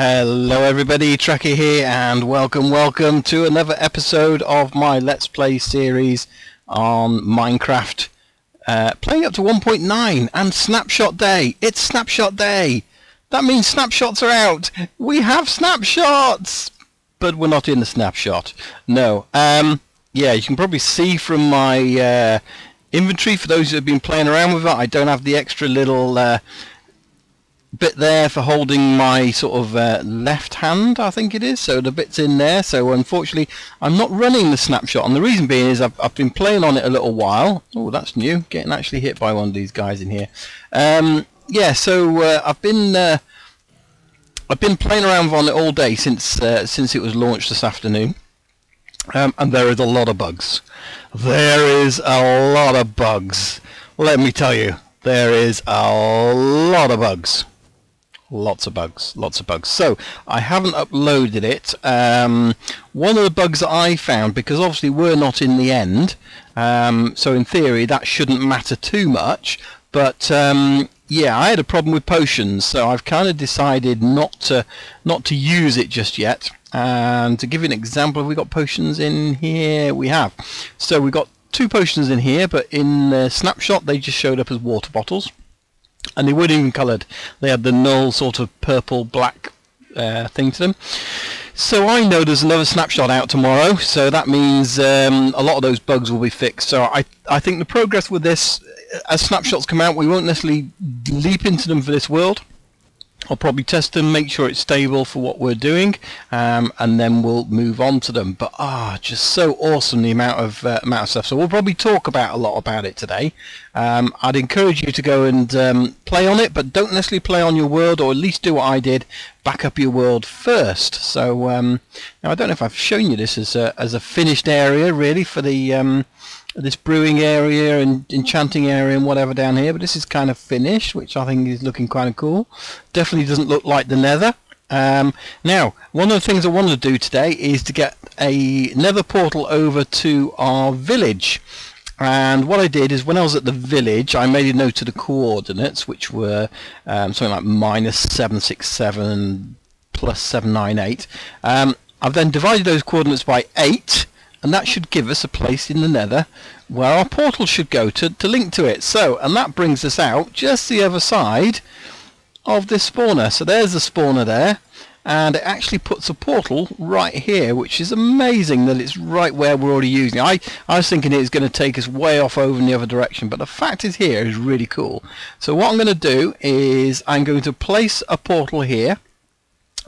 Hello everybody, Trekkie here and welcome, welcome to another episode of my Let's Play series on Minecraft. Uh, playing up to 1.9 and Snapshot Day. It's Snapshot Day. That means snapshots are out. We have snapshots! But we're not in the snapshot. No. Um, yeah, you can probably see from my uh, inventory, for those who have been playing around with it, I don't have the extra little... Uh, bit there for holding my sort of uh, left hand, I think it is. So the bit's in there. So unfortunately, I'm not running the snapshot. And the reason being is I've, I've been playing on it a little while. Oh, that's new. Getting actually hit by one of these guys in here. Um, yeah, so uh, I've been uh, I've been playing around on it all day since uh, since it was launched this afternoon. Um, and there is a lot of bugs. There is a lot of bugs. Let me tell you, there is a lot of bugs lots of bugs lots of bugs. So I haven't uploaded it. Um, one of the bugs that I found because obviously we're not in the end um, so in theory that shouldn't matter too much but um, yeah I had a problem with potions so I've kind of decided not to not to use it just yet. And to give you an example have we got potions in here? We have. So we've got two potions in here but in the snapshot they just showed up as water bottles and they weren't even coloured. They had the null sort of purple black uh, thing to them. So I know there's another snapshot out tomorrow, so that means um, a lot of those bugs will be fixed. So I I think the progress with this, as snapshots come out, we won't necessarily leap into them for this world. I'll probably test them, make sure it's stable for what we're doing, um, and then we'll move on to them. But ah, just so awesome the amount of uh, amount of stuff. So we'll probably talk about a lot about it today. Um, I'd encourage you to go and um, play on it, but don't necessarily play on your world, or at least do what I did, back up your world first. So um, now I don't know if I've shown you this as a as a finished area really for the um, this brewing area and enchanting area and whatever down here but this is kind of finished which I think is looking kind of cool. Definitely doesn't look like the nether. Um, now one of the things I wanted to do today is to get a nether portal over to our village. And what I did is when I was at the village I made a note of the coordinates which were um, something like minus 767 plus 798 um, I've then divided those coordinates by 8 and that should give us a place in the nether where our portal should go to, to link to it. So, and that brings us out just the other side of this spawner. So there's the spawner there, and it actually puts a portal right here, which is amazing that it's right where we're already using I was thinking it was going to take us way off over in the other direction, but the fact is here is really cool. So what I'm going to do is I'm going to place a portal here,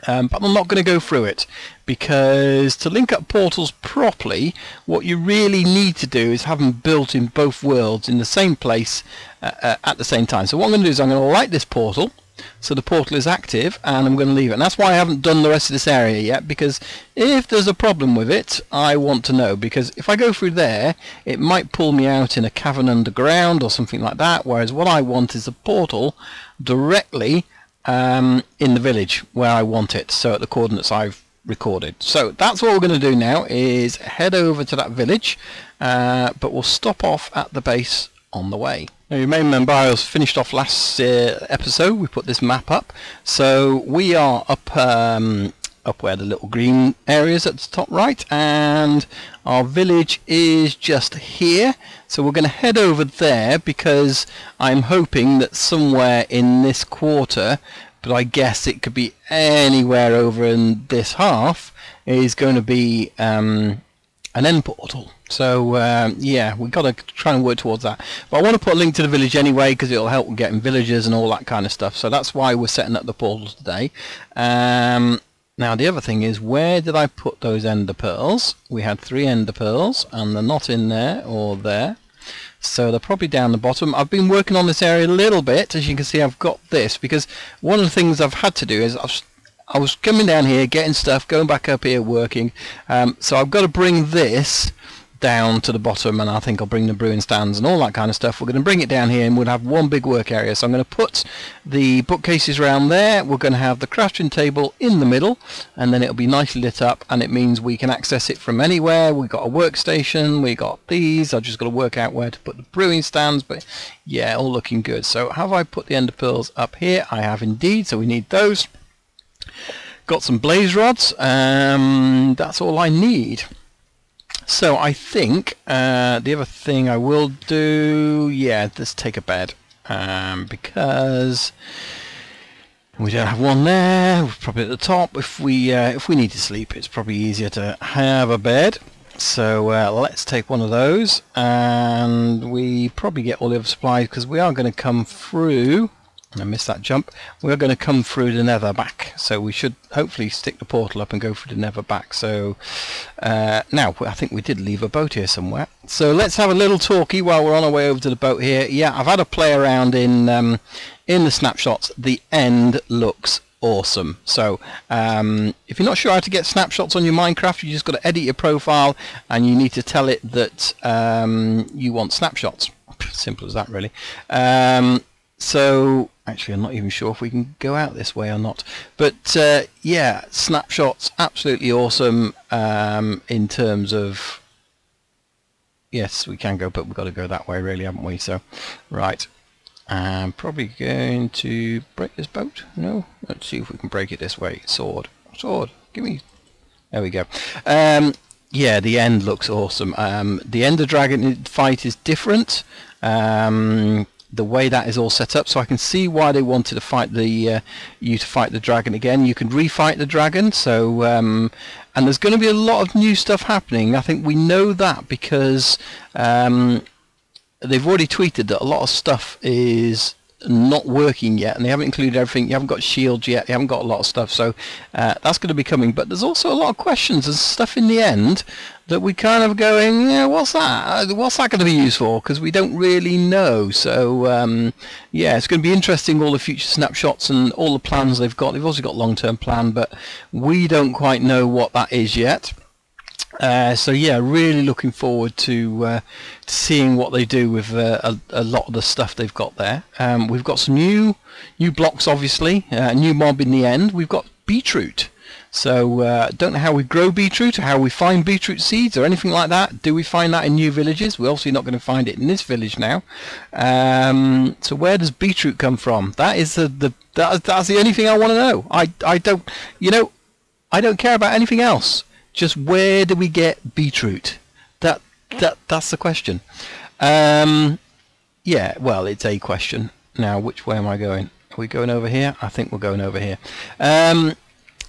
um, but I'm not going to go through it because to link up portals properly what you really need to do is have them built in both worlds in the same place uh, uh, at the same time. So what I'm going to do is I'm going to light this portal so the portal is active and I'm going to leave it. And that's why I haven't done the rest of this area yet because if there's a problem with it I want to know because if I go through there it might pull me out in a cavern underground or something like that whereas what I want is a portal directly um, in the village where I want it, so at the coordinates I've recorded. So that's what we're going to do now is head over to that village, uh, but we'll stop off at the base on the way. Now you may remember I was finished off last uh, episode, we put this map up, so we are up um, up where the little green area is at the top right and our village is just here. So we're going to head over there because I'm hoping that somewhere in this quarter but I guess it could be anywhere over in this half is going to be um, an end portal. So um, yeah we've got to try and work towards that. But I want to put a link to the village anyway because it'll help getting villagers and all that kind of stuff. So that's why we're setting up the portals today. Um, now the other thing is, where did I put those ender pearls? We had three ender pearls, and they're not in there or there. So they're probably down the bottom. I've been working on this area a little bit. As you can see, I've got this, because one of the things I've had to do is I've, I was coming down here, getting stuff, going back up here, working. Um, so I've got to bring this down to the bottom and I think I'll bring the brewing stands and all that kind of stuff. We're going to bring it down here and we'll have one big work area. So I'm going to put the bookcases around there. We're going to have the crafting table in the middle and then it'll be nicely lit up and it means we can access it from anywhere. We've got a workstation, we got these. I've just got to work out where to put the brewing stands but yeah, all looking good. So have I put the ender pearls up here? I have indeed, so we need those. got some blaze rods. Um, that's all I need. So I think uh, the other thing I will do, yeah, let's take a bed um, because we don't have one there. We're probably at the top. If we uh, if we need to sleep, it's probably easier to have a bed. So uh, let's take one of those, and we probably get all the other supplies because we are going to come through. I missed that jump. We're going to come through the nether back, so we should hopefully stick the portal up and go through the nether back. So uh, now I think we did leave a boat here somewhere. So let's have a little talkie while we're on our way over to the boat here. Yeah, I've had a play around in um, in the snapshots. The end looks awesome. So um, if you're not sure how to get snapshots on your Minecraft, you just got to edit your profile and you need to tell it that um, you want snapshots. Simple as that, really. Um, so actually I'm not even sure if we can go out this way or not. But uh, yeah snapshots absolutely awesome um, in terms of yes we can go but we've got to go that way really haven't we? So right. I'm probably going to break this boat. No let's see if we can break it this way. Sword. Sword. Give me. There we go. Um, yeah the end looks awesome. Um, the ender dragon fight is different. Um, the way that is all set up. So I can see why they wanted to fight the uh, you to fight the dragon again. You can refight the dragon so um, and there's going to be a lot of new stuff happening. I think we know that because um, they've already tweeted that a lot of stuff is not working yet and they haven't included everything you haven't got shields yet you haven't got a lot of stuff so uh, that's going to be coming. But there's also a lot of questions and stuff in the end that we kind of going yeah what's that? Uh, what's that going to be used for? Because we don't really know. So um, yeah it's going to be interesting all the future snapshots and all the plans they've got. They've also got long-term plan but we don't quite know what that is yet uh, so yeah, really looking forward to, uh, seeing what they do with uh, a, a, lot of the stuff they've got there. Um, we've got some new new blocks, obviously, uh, new mob in the end. We've got beetroot. So uh, don't know how we grow beetroot, or how we find beetroot seeds, or anything like that. Do we find that in new villages? We're obviously not going to find it in this village now. Um, so where does beetroot come from? That is the, the that, that's the only thing I want to know. I I don't you know I don't care about anything else just where do we get beetroot? That that that's the question. Um, yeah, well, it's a question. Now, which way am I going? Are we going over here? I think we're going over here. Um,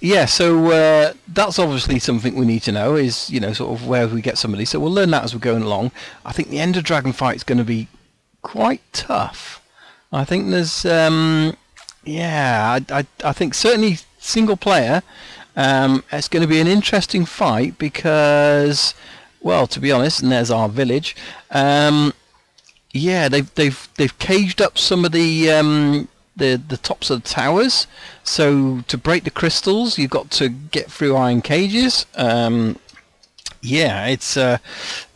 yeah, so uh, that's obviously something we need to know is, you know, sort of where we get somebody. So we'll learn that as we're going along. I think the Ender Dragon fight is going to be quite tough. I think there's, um, yeah, I, I, I think certainly single player, um, it's going to be an interesting fight because, well, to be honest, and there's our village. Um, yeah, they've they've they've caged up some of the um, the the tops of the towers. So to break the crystals, you've got to get through iron cages. Um, yeah, it's uh,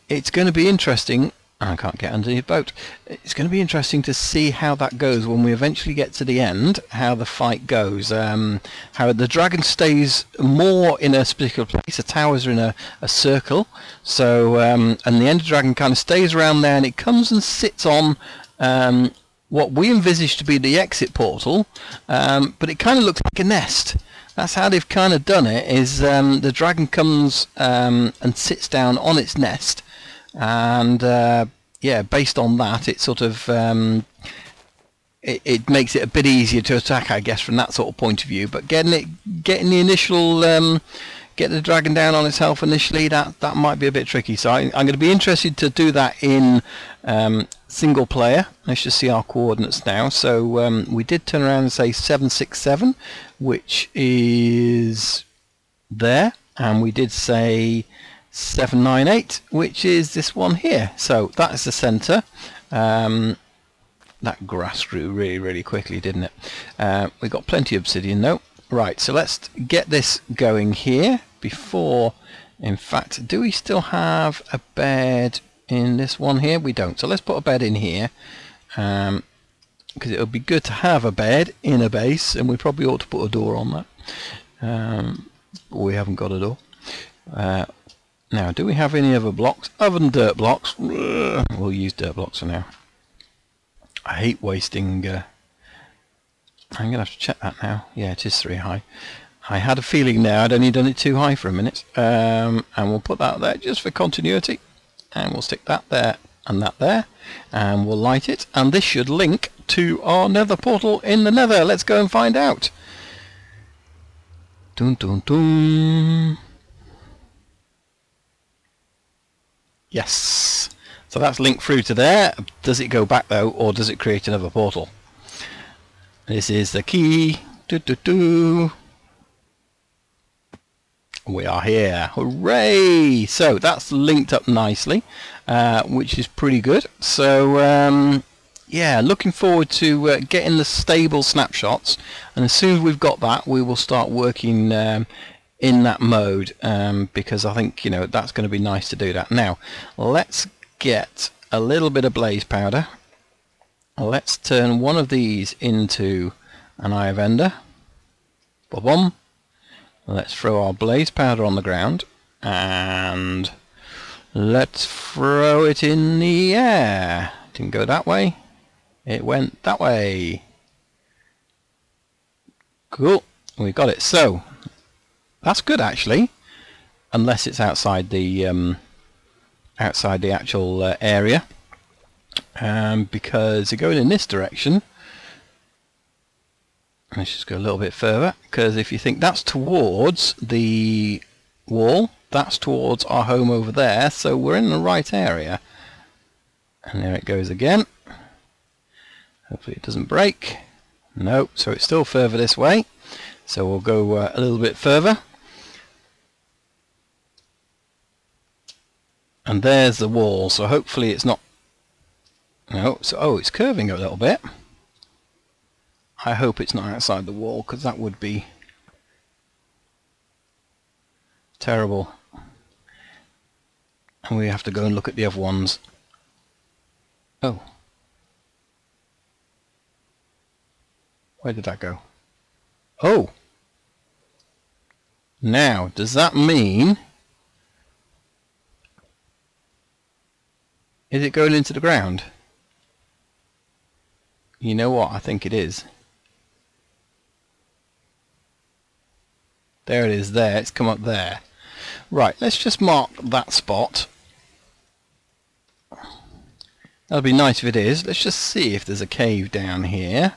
it's going to be interesting. I can't get under your boat. It's going to be interesting to see how that goes when we eventually get to the end, how the fight goes. Um, how the dragon stays more in a particular place. The towers are in a, a circle. So, um, and the Ender Dragon kind of stays around there and it comes and sits on um, what we envisage to be the exit portal, um, but it kind of looks like a nest. That's how they've kind of done it, is um, the dragon comes um, and sits down on its nest and uh, yeah, based on that, it sort of um, it, it, makes it a bit easier to attack, I guess, from that sort of point of view. But getting it, getting the initial, um, get the dragon down on its health initially, that that might be a bit tricky. So I, am going to be interested to do that in um, single player. Let's just see our coordinates now. So um, we did turn around and say 767, which is there, and we did say 798 which is this one here. So that is the center. Um, that grass grew really really quickly didn't it? Uh, we got plenty of obsidian though. Right so let's get this going here before in fact do we still have a bed in this one here? We don't. So let's put a bed in here um, because it would be good to have a bed in a base and we probably ought to put a door on that. Um, we haven't got a door. Uh, now, do we have any other blocks other than dirt blocks? We'll use dirt blocks for now. I hate wasting... Uh, I'm going to have to check that now. Yeah, it is 3 high. I had a feeling there I'd only done it too high for a minute. Um, and we'll put that there just for continuity. And we'll stick that there and that there. And we'll light it. And this should link to our nether portal in the nether. Let's go and find out. Dun dun dun. Yes. So that's linked through to there. Does it go back though, or does it create another portal? This is the key. We are here. Hooray! So that's linked up nicely, uh, which is pretty good. So um, yeah, looking forward to uh, getting the stable snapshots. And as soon as we've got that, we will start working um, in that mode um, because I think you know that's going to be nice to do that. Now, let's get a little bit of blaze powder. Let's turn one of these into an eye ender. Boom. Let's throw our blaze powder on the ground and let's throw it in the air. Didn't go that way. It went that way. Cool. We got it. So that's good actually, unless it's outside the um, outside the actual uh, area. Um, because you're going in this direction. Let's just go a little bit further, because if you think that's towards the wall, that's towards our home over there, so we're in the right area. And there it goes again. Hopefully it doesn't break. No, so it's still further this way. So we'll go uh, a little bit further. And there's the wall, so hopefully it's not... No, so oh, it's curving a little bit. I hope it's not outside the wall, because that would be terrible. And we have to go and look at the other ones. Oh. Where did that go? Oh! Now, does that mean... Is it going into the ground? You know what? I think it is. There it is there. It's come up there. Right, let's just mark that spot. That'll be nice if it is. Let's just see if there's a cave down here.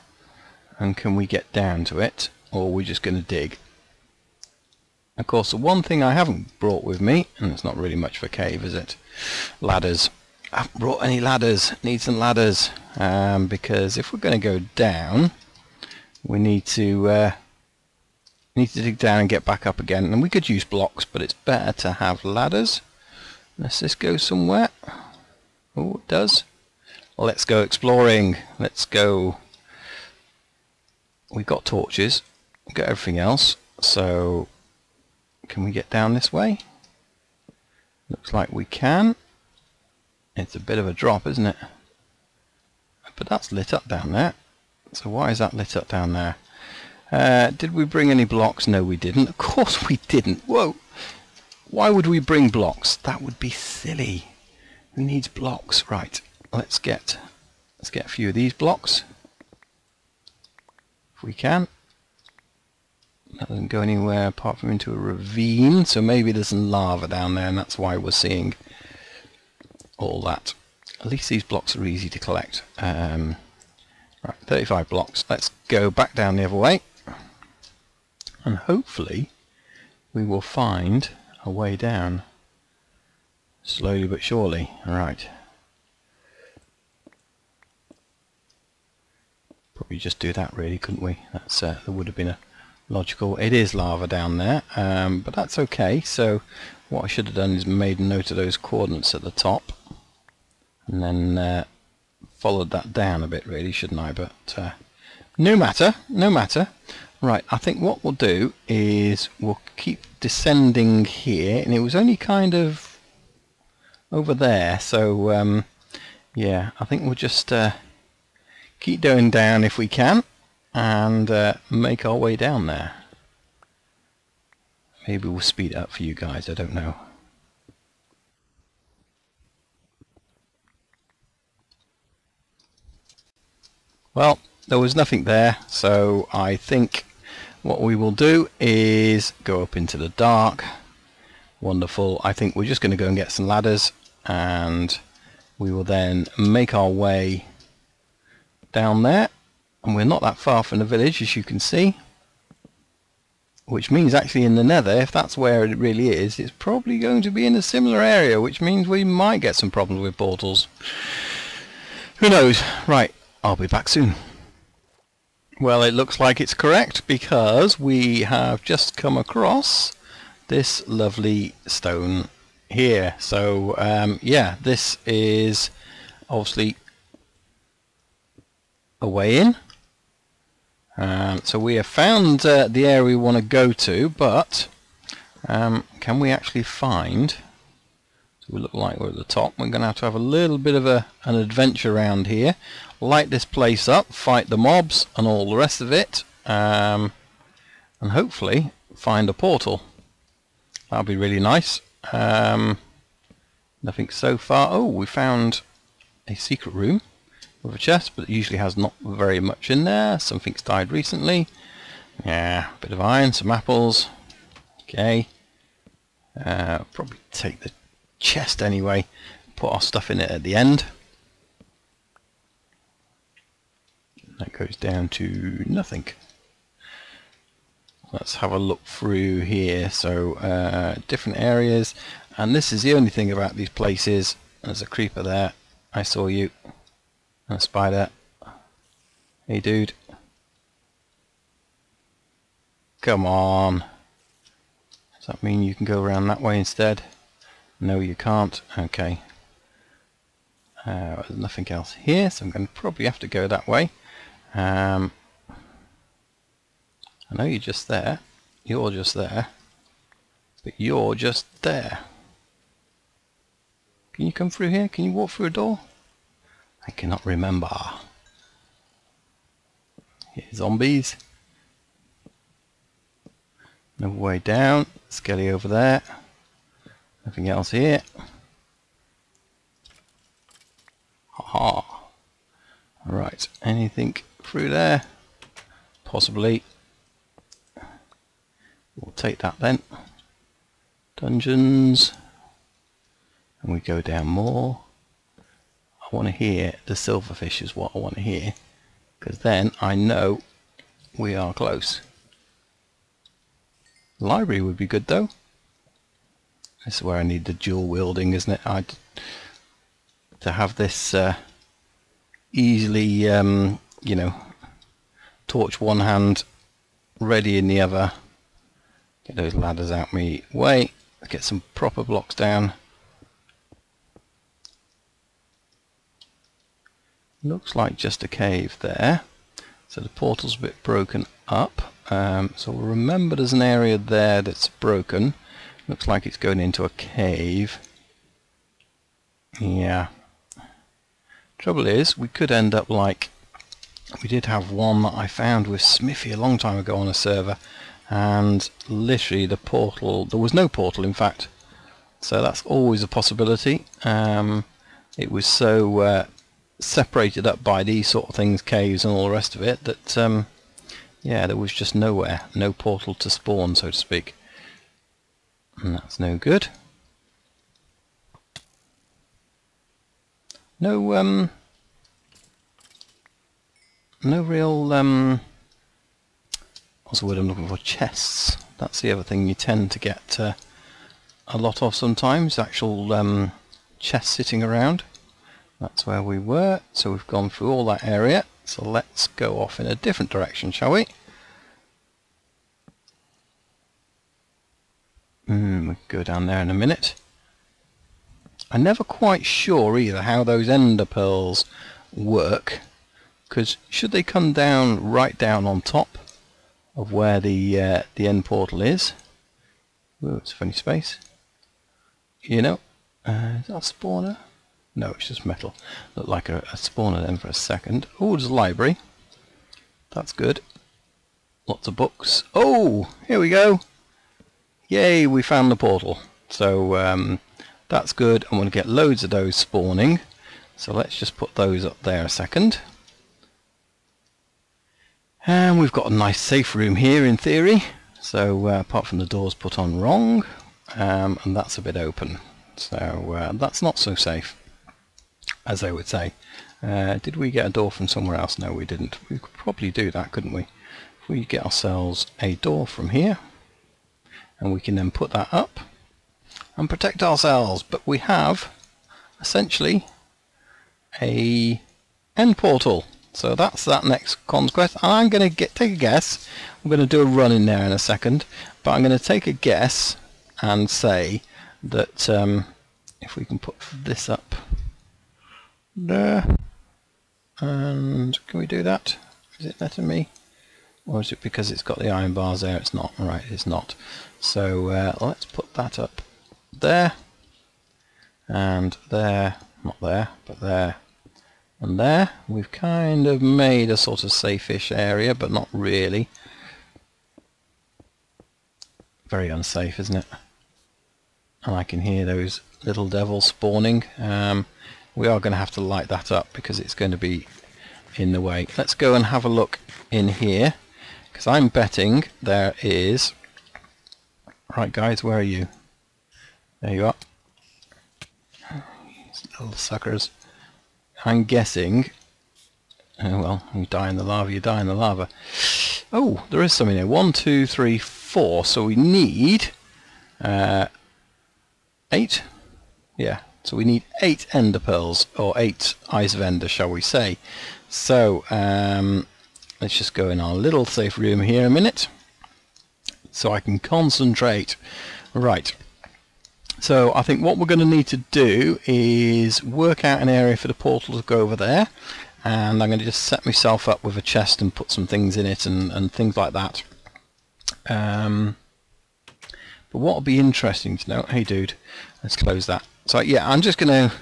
And can we get down to it? Or we're just going to dig? Of course, the one thing I haven't brought with me, and it's not really much for cave, is it? Ladders. I haven't brought any ladders. Need some ladders. Um, because if we're going to go down, we need to uh, need to dig down and get back up again. And we could use blocks, but it's better to have ladders. Let's just go somewhere. Oh, it does. Let's go exploring. Let's go we've got torches, got everything else, so can we get down this way? Looks like we can. It's a bit of a drop, isn't it? But that's lit up down there. So why is that lit up down there? Uh, did we bring any blocks? No, we didn't. Of course we didn't. Whoa! Why would we bring blocks? That would be silly. Who needs blocks? Right. Let's get let's get a few of these blocks if we can. That doesn't go anywhere apart from into a ravine, so maybe there's some lava down there and that's why we're seeing all that. At least these blocks are easy to collect. Um, right, 35 blocks. Let's go back down the other way. And hopefully we will find a way down. Slowly but surely. Right. Probably just do that really, couldn't we? That's uh, That would have been a logical... It is lava down there, um, but that's okay. So what I should have done is made a note of those coordinates at the top. And then uh, followed that down a bit really, shouldn't I? But uh, no matter, no matter. Right, I think what we'll do is we'll keep descending here, and it was only kind of over there, so um, yeah, I think we'll just uh, keep going down if we can and uh, make our way down there. Maybe we'll speed up for you guys, I don't know. Well, there was nothing there, so I think what we will do is go up into the dark. Wonderful. I think we're just going to go and get some ladders and we will then make our way down there and we're not that far from the village as you can see. Which means actually in the nether if that's where it really is it's probably going to be in a similar area which means we might get some problems with portals. Who knows? Right I'll be back soon. Well it looks like it's correct because we have just come across this lovely stone here. So um, yeah this is obviously a way in um, so we have found uh, the area we want to go to, but um, can we actually find? So we look like we're at the top. We're going to have to have a little bit of a, an adventure around here. Light this place up, fight the mobs and all the rest of it, um, and hopefully find a portal. That'll be really nice. Um, nothing so far. Oh, we found a secret room with a chest, but it usually has not very much in there. Something's died recently. Yeah, a bit of iron, some apples. Okay. Uh, probably take the chest anyway. Put our stuff in it at the end. That goes down to nothing. Let's have a look through here. So uh, different areas, and this is the only thing about these places. There's a creeper there. I saw you. A spider. Hey dude. Come on. Does that mean you can go around that way instead? No you can't. Okay. Uh, there's nothing else here so I'm going to probably have to go that way. Um, I know you're just there. You're just there. But you're just there. Can you come through here? Can you walk through a door? I cannot remember. Here, zombies. No way down. Skelly over there. Nothing else here. Haha. Alright, anything through there? Possibly. We'll take that then. Dungeons. And we go down more. I want to hear the silverfish is what I want to hear because then I know we are close. Library would be good though. This is where I need the dual wielding, isn't it? I to have this uh, easily, um, you know, torch one hand, ready in the other. Get those ladders out me way. Get some proper blocks down. Looks like just a cave there. So the portal's a bit broken up. Um, so remember there's an area there that's broken. Looks like it's going into a cave. Yeah. Trouble is we could end up like we did have one that I found with Smithy a long time ago on a server and literally the portal there was no portal in fact. So that's always a possibility. Um, it was so uh, separated up by these sort of things, caves and all the rest of it, that um, yeah, there was just nowhere, no portal to spawn, so to speak. And that's no good. No, um, no real, um, what's the word I'm looking for? Chests. That's the other thing you tend to get uh, a lot of sometimes, actual um, chests sitting around. That's where we were, so we've gone through all that area. So let's go off in a different direction, shall we? Mm, we'll go down there in a minute. I'm never quite sure either how those ender pearls work, because should they come down right down on top of where the uh, the end portal is? Ooh, it's a funny space. You know, uh, is that a spawner? No, it's just metal. Looked like a, a spawner then for a second. Oh, there's a library. That's good. Lots of books. Oh, here we go. Yay, we found the portal. So um, that's good. I'm going to get loads of those spawning. So let's just put those up there a second. And we've got a nice safe room here in theory. So uh, apart from the doors put on wrong, um, and that's a bit open. So uh, that's not so safe, as they would say. Uh, did we get a door from somewhere else? No, we didn't. We could probably do that, couldn't we? If we get ourselves a door from here, and we can then put that up and protect ourselves. But we have essentially a end portal. So that's that next conquest. I'm going to get take a guess. I'm going to do a run in there in a second, but I'm going to take a guess and say that um, if we can put this up there, and can we do that? Is it letting me? Or is it because it's got the iron bars there? It's not. Right, it's not. So uh, let's put that up there, and there, not there, but there, and there. We've kind of made a sort of safe-ish area, but not really. Very unsafe, isn't it? and I can hear those little devils spawning. Um, we are going to have to light that up because it's going to be in the way. Let's go and have a look in here because I'm betting there is... Right guys, where are you? There you are. These little suckers. I'm guessing... Oh well, you die in the lava, you die in the lava. Oh, there is something here. One, two, three, four. So we need... Uh, eight? Yeah, so we need eight ender pearls, or eight eyes of ender, shall we say. So, um, let's just go in our little safe room here a minute, so I can concentrate. Right, so I think what we're going to need to do is work out an area for the portal to go over there, and I'm going to just set myself up with a chest and put some things in it and, and things like that. Um, but what will be interesting to know, hey dude, let's close that. So yeah, I'm just going to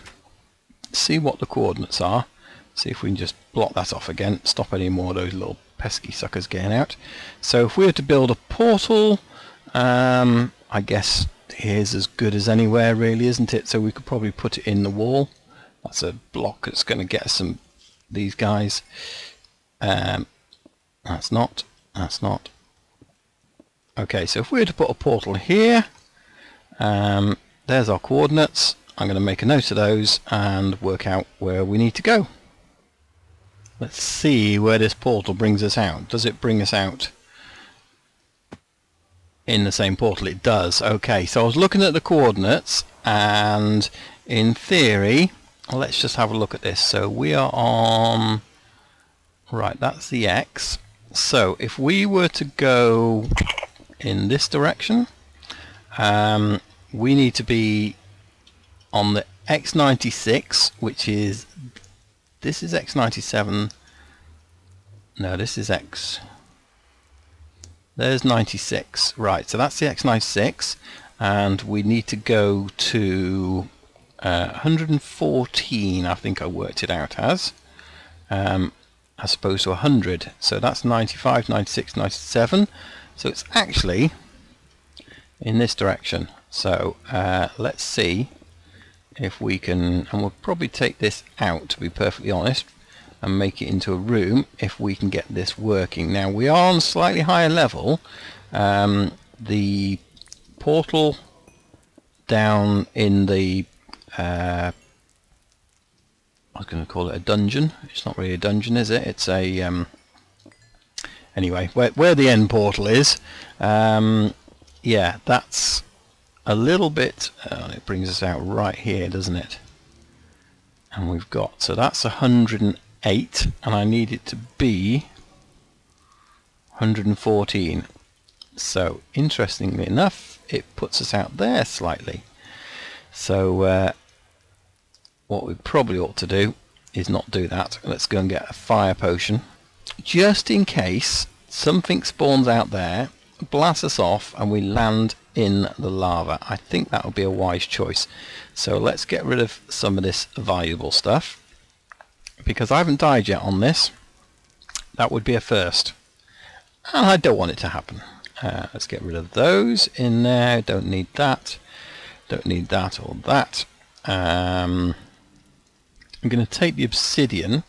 see what the coordinates are, see if we can just block that off again, stop any more of those little pesky suckers getting out. So if we were to build a portal, um, I guess here's as good as anywhere really, isn't it? So we could probably put it in the wall. That's a block that's going to get some these guys. Um, that's not, that's not, Okay, so if we were to put a portal here, um, there's our coordinates. I'm going to make a note of those and work out where we need to go. Let's see where this portal brings us out. Does it bring us out in the same portal? It does. Okay, so I was looking at the coordinates and in theory, let's just have a look at this. So we are on, right, that's the X. So if we were to go in this direction. Um, we need to be on the X96, which is this is X97. No, this is X. There's 96. Right, so that's the X96, and we need to go to uh, 114. I think I worked it out as. Um, as opposed to 100. So that's 95, 96, 97. So it's actually in this direction. So uh, let's see if we can, and we'll probably take this out to be perfectly honest, and make it into a room if we can get this working. Now we are on slightly higher level. Um, the portal down in the uh, I was going to call it a dungeon. It's not really a dungeon, is it? It's a um, anyway, where, where the end portal is, um, yeah, that's a little bit, it brings us out right here, doesn't it? And we've got, so that's 108, and I need it to be 114. So, interestingly enough, it puts us out there slightly. So, uh, what we probably ought to do is not do that. Let's go and get a fire potion just in case something spawns out there, blasts us off and we land in the lava. I think that would be a wise choice. So let's get rid of some of this valuable stuff. Because I haven't died yet on this. That would be a first. And I don't want it to happen. Uh, let's get rid of those in there. Don't need that. Don't need that or that. Um, I'm going to take the obsidian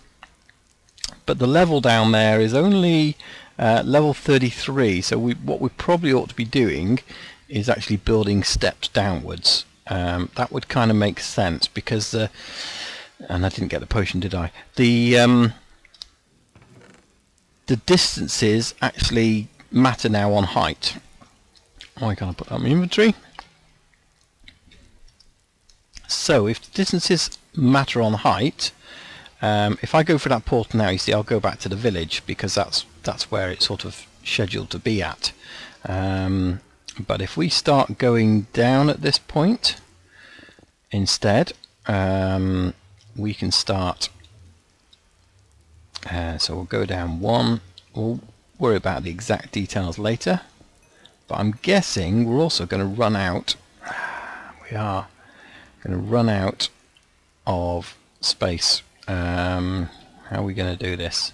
but the level down there is only uh, level 33. So we, what we probably ought to be doing is actually building steps downwards. Um, that would kind of make sense because the and I didn't get the potion, did I? The um, the distances actually matter now on height. Why can't I put that in my inventory? So if the distances matter on height, um, if I go for that portal now, you see I'll go back to the village because that's that's where it's sort of scheduled to be at. Um, but if we start going down at this point instead, um, we can start. Uh, so we'll go down one. We'll worry about the exact details later. But I'm guessing we're also going to run out. We are going to run out of space. Um, how are we going to do this?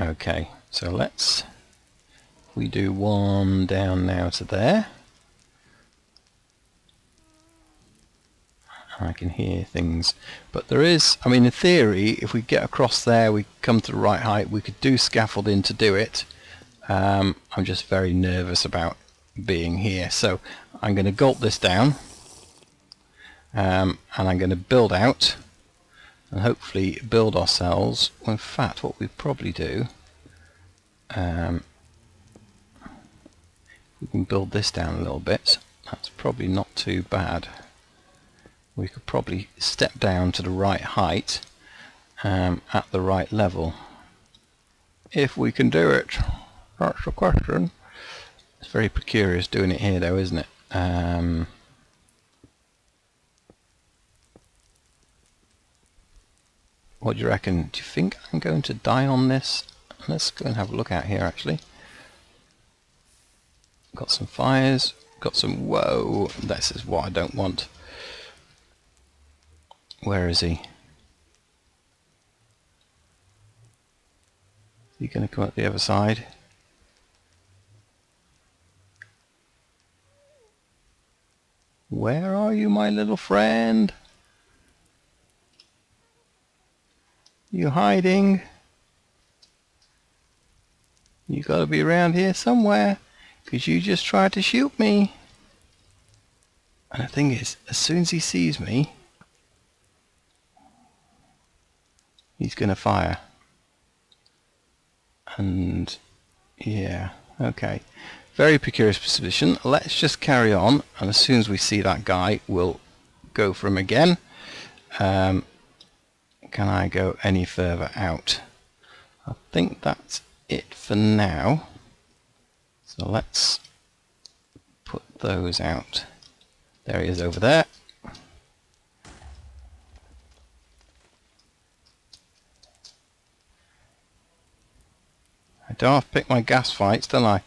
Okay, so let's we do one down now to there. I can hear things. But there is, I mean, in theory, if we get across there, we come to the right height, we could do scaffolding to do it. Um, I'm just very nervous about being here. So I'm going to gulp this down. Um, and I'm going to build out and hopefully build ourselves. Well, in fact, what we probably do, um, we can build this down a little bit. That's probably not too bad we could probably step down to the right height um, at the right level. If we can do it, that's the question. It's very precarious doing it here though, isn't it? Um, what do you reckon? Do you think I'm going to die on this? Let's go and have a look out here actually. Got some fires, got some, whoa, this is what I don't want. Where is he? Is he going to come up the other side? Where are you, my little friend? You hiding? You gotta be around here somewhere, because you just tried to shoot me. And the thing is, as soon as he sees me, he's going to fire. And yeah, okay. Very precarious position. Let's just carry on, and as soon as we see that guy, we'll go for him again. Um, can I go any further out? I think that's it for now. So let's put those out. There he is over there. I don't have to pick my ghast fights, don't I?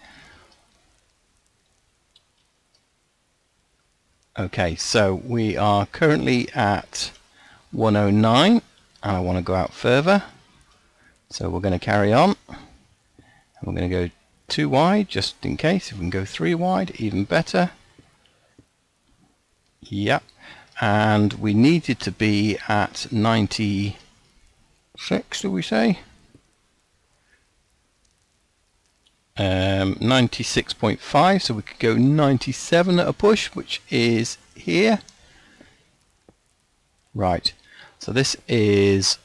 Okay, so we are currently at 109 and I want to go out further. So we're going to carry on. We're going to go two wide just in case. If we can go three wide, even better. Yep. And we needed to be at 96, do we say? um, 96.5 so we could go 97 at a push which is here right so this is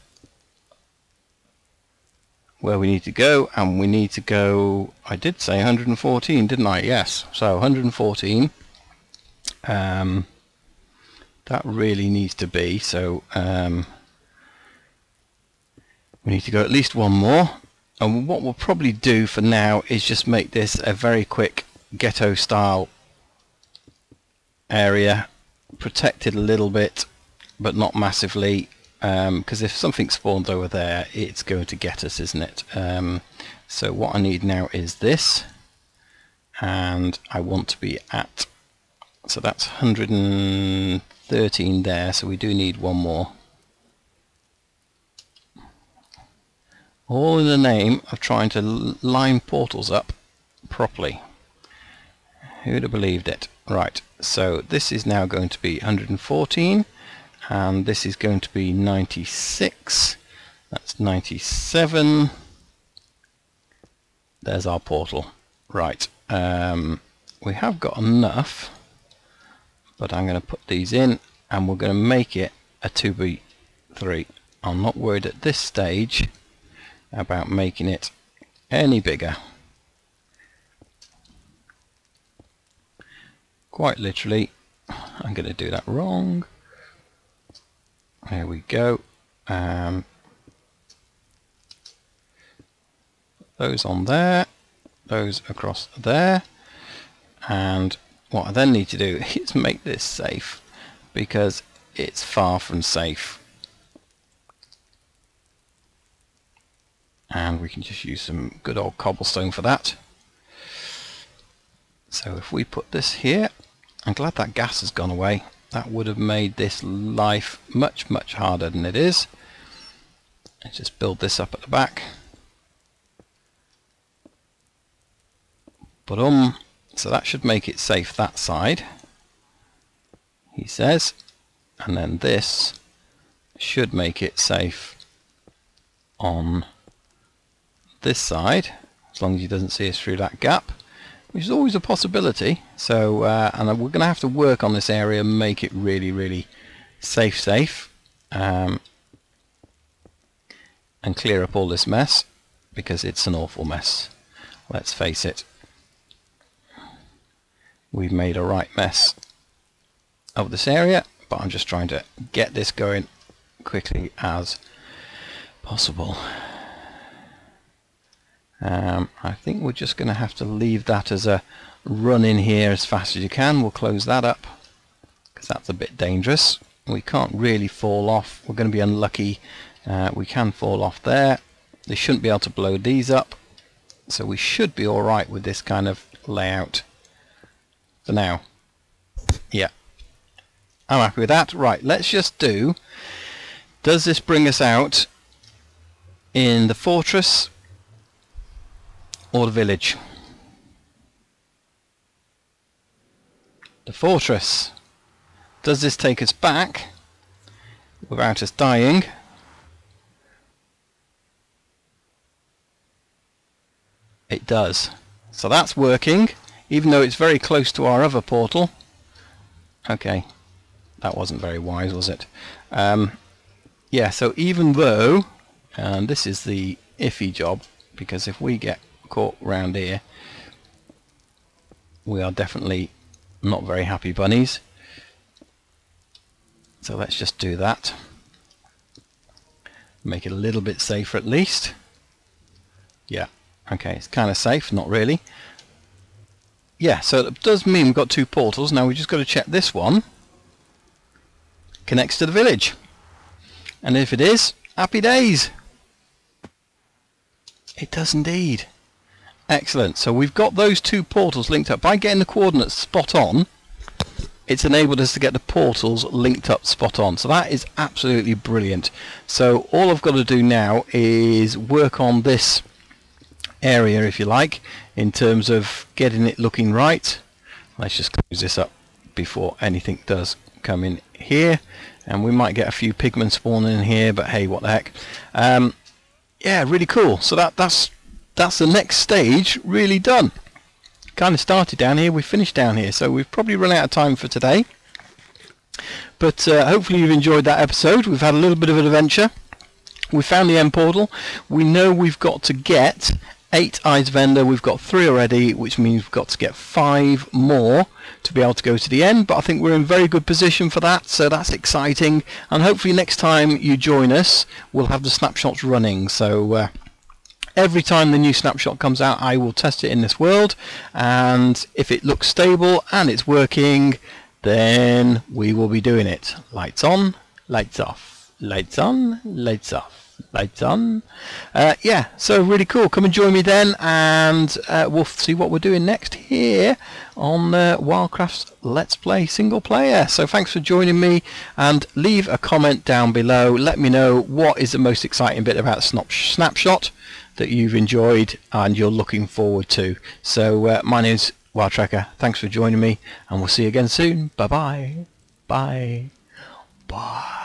where we need to go and we need to go I did say 114 didn't I? Yes. So 114 um, that really needs to be so um, we need to go at least one more. And what we'll probably do for now is just make this a very quick ghetto style area protected a little bit but not massively because um, if something spawns over there it's going to get us isn't it um, so what I need now is this and I want to be at so that's 113 there so we do need one more all in the name of trying to line portals up properly. Who'd have believed it? Right, so this is now going to be 114 and this is going to be 96 That's 97. There's our portal. Right. Um, we have got enough, but I'm going to put these in and we're going to make it a 2b3. I'm not worried at this stage about making it any bigger. Quite literally, I'm going to do that wrong. There we go. Um, those on there, those across there, and what I then need to do is make this safe because it's far from safe. And we can just use some good old cobblestone for that. So if we put this here, I'm glad that ghast has gone away. That would have made this life much, much harder than it is. Let's just build this up at the back. But um, so that should make it safe that side he says and then this should make it safe on this side as long as he doesn't see us through that gap which is always a possibility. So uh, and we're going to have to work on this area and make it really really safe safe um, and clear up all this mess because it's an awful mess. Let's face it. We've made a right mess of this area but I'm just trying to get this going quickly as possible um, I think we're just going to have to leave that as a run in here as fast as you can. We'll close that up because that's a bit dangerous. We can't really fall off. We're going to be unlucky. Uh, we can fall off there. They shouldn't be able to blow these up. So we should be alright with this kind of layout for now. Yeah. I'm happy with that. Right, let's just do, does this bring us out in the fortress or the village? The fortress. Does this take us back without us dying? It does. So that's working, even though it's very close to our other portal. Okay, that wasn't very wise, was it? Um, yeah, so even though, and this is the iffy job, because if we get caught round here, we are definitely not very happy bunnies. So let's just do that. Make it a little bit safer at least. Yeah, okay, it's kind of safe, not really. Yeah, so it does mean we've got two portals. Now we've just got to check this one connects to the village. And if it is, happy days. It does indeed. Excellent. So we've got those two portals linked up. By getting the coordinates spot on, it's enabled us to get the portals linked up spot on. So that is absolutely brilliant. So all I've got to do now is work on this area, if you like, in terms of getting it looking right. Let's just close this up before anything does come in here and we might get a few pigmen spawning in here but hey what the heck um, yeah really cool so that that's that's the next stage really done. Kind of started down here we finished down here so we've probably run out of time for today. But uh, hopefully you've enjoyed that episode. We've had a little bit of an adventure. We found the end portal. We know we've got to get eight eyes of Ender. We've got three already which means we've got to get five more to be able to go to the end. But I think we're in very good position for that so that's exciting. And hopefully next time you join us we'll have the snapshots running. So uh, every time the new snapshot comes out I will test it in this world and if it looks stable and it's working then we will be doing it lights on lights off lights on lights off lights on. Uh, yeah, so really cool. Come and join me then, and uh, we'll see what we're doing next here on uh, Wildcraft's Let's Play single player. So thanks for joining me, and leave a comment down below. Let me know what is the most exciting bit about Snapshot that you've enjoyed and you're looking forward to. So uh, my name's Wild Trekker. Thanks for joining me, and we'll see you again soon. Bye-bye. Bye. Bye.